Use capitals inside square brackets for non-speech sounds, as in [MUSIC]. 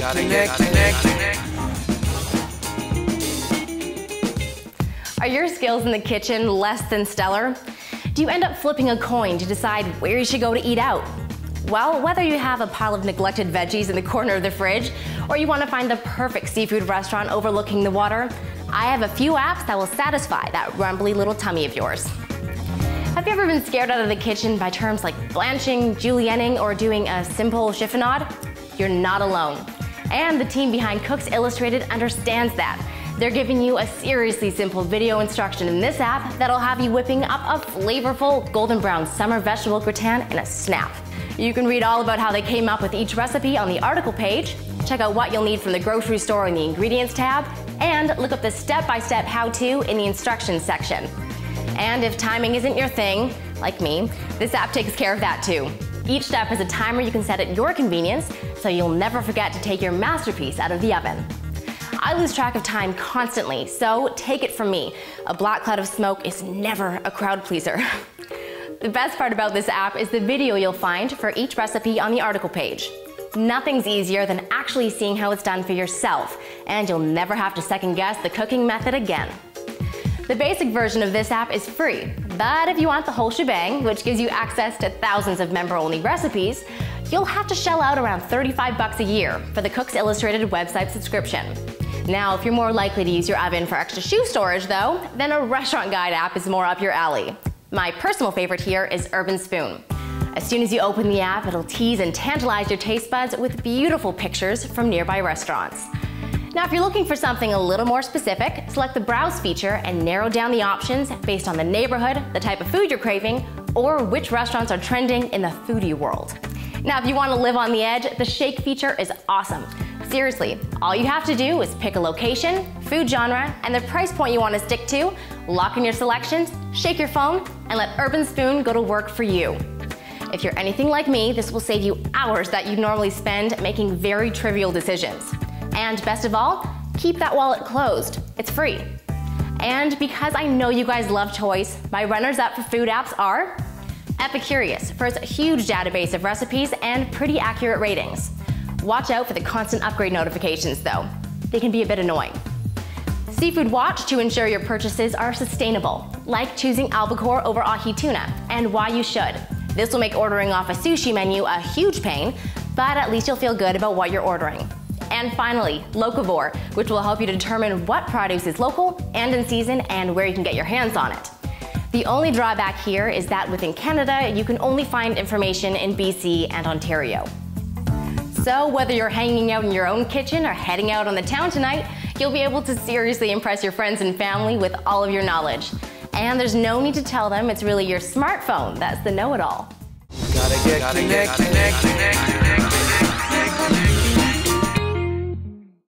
get connected. Are your skills in the kitchen less than stellar? Do you end up flipping a coin to decide where you should go to eat out? Well, whether you have a pile of neglected veggies in the corner of the fridge, or you want to find the perfect seafood restaurant overlooking the water, I have a few apps that will satisfy that rumbly little tummy of yours. Have you ever been scared out of the kitchen by terms like blanching, julienning, or doing a simple chiffonade? You're not alone. And the team behind Cooks Illustrated understands that. They're giving you a seriously simple video instruction in this app that'll have you whipping up a flavorful golden brown summer vegetable gratin in a snap. You can read all about how they came up with each recipe on the article page, check out what you'll need from the grocery store in the ingredients tab, and look up the step-by-step how-to in the instructions section. And if timing isn't your thing, like me, this app takes care of that too. Each step has a timer you can set at your convenience, so you'll never forget to take your masterpiece out of the oven. I lose track of time constantly, so take it from me. A black cloud of smoke is never a crowd pleaser. [LAUGHS] The best part about this app is the video you'll find for each recipe on the article page. Nothing's easier than actually seeing how it's done for yourself, and you'll never have to second guess the cooking method again. The basic version of this app is free, but if you want the whole shebang, which gives you access to thousands of member-only recipes, you'll have to shell out around 35 bucks a year for the Cooks Illustrated website subscription. Now, if you're more likely to use your oven for extra shoe storage though, then a restaurant guide app is more up your alley. My personal favorite here is Urban Spoon. As soon as you open the app, it'll tease and tantalize your taste buds with beautiful pictures from nearby restaurants. Now, if you're looking for something a little more specific, select the Browse feature and narrow down the options based on the neighborhood, the type of food you're craving, or which restaurants are trending in the foodie world. Now, if you want to live on the edge, the Shake feature is awesome. Seriously, all you have to do is pick a location, food genre, and the price point you want to stick to, lock in your selections, shake your phone, and let Urban Spoon go to work for you. If you're anything like me, this will save you hours that you'd normally spend making very trivial decisions. And best of all, keep that wallet closed. It's free. And because I know you guys love choice, my runners up for food apps are Epicurious for its huge database of recipes and pretty accurate ratings. Watch out for the constant upgrade notifications though. They can be a bit annoying. Seafood Watch to ensure your purchases are sustainable, like choosing albacore over ahi tuna, and why you should. This will make ordering off a sushi menu a huge pain, but at least you'll feel good about what you're ordering. And finally, Locavore, which will help you determine what produce is local and in season and where you can get your hands on it. The only drawback here is that within Canada, you can only find information in BC and Ontario. So whether you're hanging out in your own kitchen or heading out on the town tonight, you'll be able to seriously impress your friends and family with all of your knowledge. And there's no need to tell them it's really your smartphone that's the know-it-all. Gotta get connected.